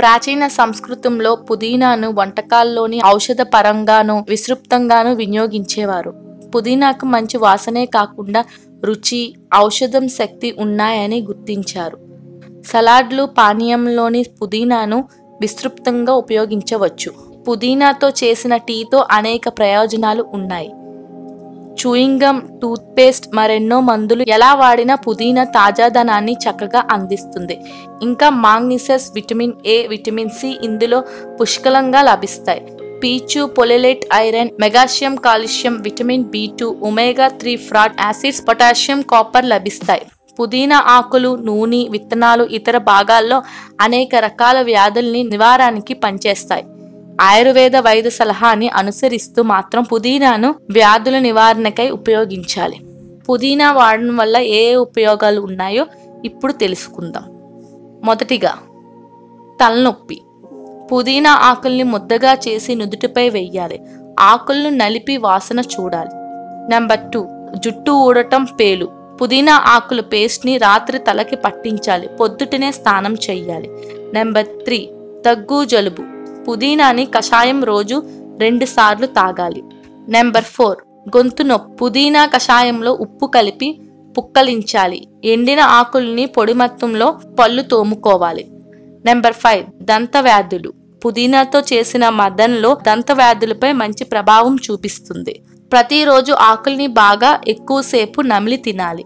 ప్రాచీన సంస్కృతంలో పుదీనాను వంటకాల్లోని ఔషధ పరంగాను విస్తృప్తంగాను వినియోగించేవారు. పుదీనాకు మంచి వాసనే కాకుండా రుచి ఔషధం శక్తి ఉన్నాయని గుర్తించారు. సలాడ్లు పానీయంలోని పుదీనాను విస్తృప్తంగా ఉపయోగించవచ్చు. పుదీనాతో చేసిన టీతో అనేక ప్రయోజనాలు ఉన్నాయి. చూయింగమ్ టూత్పేస్ట్ మరెన్నో మందులు ఎలా వాడినా పుదీనా తాజాదనాన్ని చక్కగా అందిస్తుంది. ఇంకా manganese vitamin A vitamin C ఇందులో పుష్కలంగా లభిస్తాయి. పీచు folate iron magnesium calcium vitamin B two omega three fat acids potassium copper లభిస్తాయి. పుదీనా ఆకులు నూనె విత్తనాలు ఇతర భాగాల్లో అనేక రకాల వ్యాధుల్ని నివారానికి పనిచేస్తాయి. ఆయుర్వేద వైద్య సలహాని అనుసరిస్తూ మాత్రం పుదీనాను వ్యాధుల నివారణకై ఉపయోగించాలి. పుదీనా వాడడం వల్ల ఏ ఉపయోగాలు ఉన్నాయో ఇప్పుడు తెలుసుకుందాం. మొదటిగా తలనొప్పి. పుదీనా ఆకుల్ని ముద్దగా చేసి నుదుటిపై వెయ్యాలి ఆకులను నలిపి వాసన చూడాలి. నెంబర్ టూ జుట్టు ఊడటం పేలు. పుదీనా ఆకుల పేస్ట్ని రాత్రి తలకి పట్టించాలి. పొద్దుటనే స్నానం చెయ్యాలి. నెంబర్ త్రీ దగ్గు జలుబు. పుదీనాని కషాయం రోజు రెండు సార్లు తాగాలి. Number four. గొంతు నొప్పి. పుదీనా కషాయంలో ఉప్పు కలిపి పుక్కలించాలి. ఎండిన ఆకుల్ని పొడి మొత్తంలో పళ్ళు తోముకోవాలి. Number five. దంత వ్యాధులు పుదీనాతో చేసిన మదన్లో దంత వ్యాధులపై మంచి ప్రభావం చూపిస్తుంది. ప్రతిరోజు ఆకుల్ని బాగా ఎక్కువసేపు నమిలి తినాలి.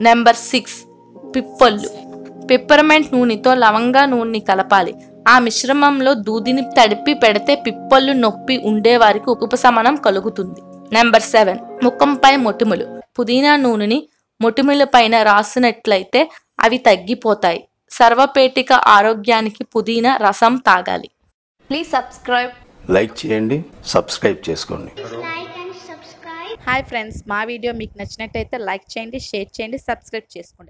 Number six. పిప్పళ్ళు. పిప్పరమెంట్ నూనెతో లవంగా నూనెని కలపాలి. ఆ మిశ్రమంలో దూదిని తడిపి పెడితే పిప్పళ్ళు నొప్పి ఉండే వారికి ఉపశమనం కలుగుతుంది. నెంబర్ సెవెన్ ముఖంపై మొటిములు. పుదీనా నూనెని మొటిముల పైన రాసినట్లయితే అవి తగ్గిపోతాయి. సర్వపేటిక ఆరోగ్యానికి పుదీనా రసం తాగాలి. Please subscribe. లైక్ చేయండి సబ్స్క్రైబ్ చేసుకోండి. Like and subscribe. Hi friends మా వీడియో మీకు నచ్చినట్టయితే లైక్ చేయండి షేర్ చేయండి సబ్స్క్రైబ్ చేసుకోండి.